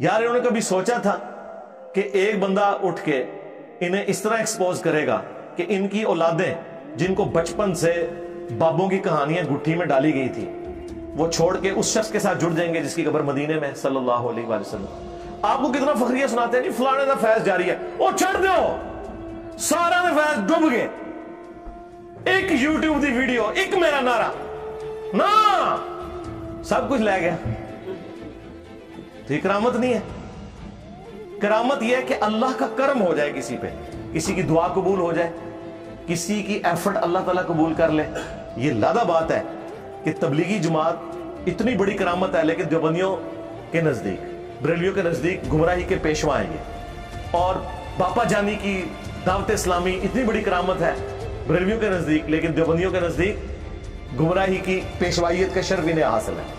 यार, इन्होंने कभी सोचा था कि एक बंदा उठ के इन्हें इस तरह एक्सपोज करेगा कि इनकी औलादें, जिनको बचपन से बाबों की कहानियाँ गुट्ठी में डाली गई थी, वो छोड़ के उस शख्स के साथ जुड़ जाएँगे जिसकी कबर मदीने में सल्लल्लाहु अलैहि वसल्लम आपको कितना फखरिया सुनाते हैं? जी, फलाने का फैज जारी है। वो चढ़ दो! सारा ने फैज डुब गए। एक यूट्यूब की वीडियो, एक मेरा नारा। ना! सब कुछ लै गया। तो ये करामत नहीं है। करामत यह है कि अल्लाह का कर्म हो जाए किसी पे, किसी की दुआ कबूल हो जाए, किसी की एफर्ट अल्लाह ताला कबूल कर ले। ये लादा बात है कि तबलीगी जमात इतनी बड़ी करामत है, लेकिन देवबंदियों के नज़दीक, बरेलियों के नज़दीक गुमराही के पेशवा आएँगे और पापा जानी की दावत इस्लामी इतनी बड़ी करामत है बरेलियों के नज़दीक, लेकिन देवबंदियों के नज़दीक गुमराही की पेशवाइयत का शर्फ इन्हें हासिल है।